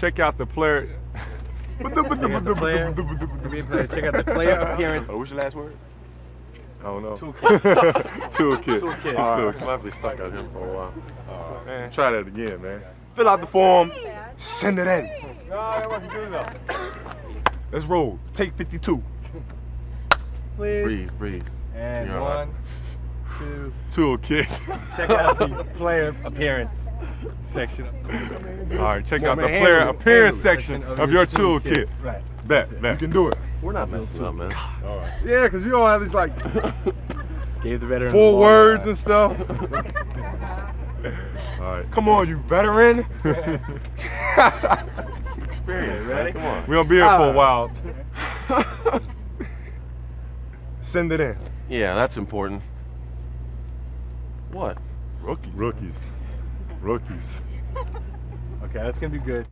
check out the player. Check out the player. Check out the player appearance. Oh, what's your last word? I don't know. Toolkit. Toolkit. Toolkit. All right. Might be stuck out here for a while. Man, try that again, man. Fill out the form. Send it in. No, that wasn't good enough. Let's roll. Take 52. Please. Breathe, breathe. And You're all right. one, two. Toolkit. Check out the player appearance section. All right, check out the man, player appearance section of your toolkit. Right. Bet, You can do it. We're not Messing up, man. All right. Yeah, because you don't have these like Gave the veteran. full words and stuff. All right. Come on, you veteran. Okay, Experience, ready? Come on. We're gonna be here for a Ah. while. Send it in. Yeah, that's important. What? Rookie. Rookies. Rookies. Okay, that's gonna be good.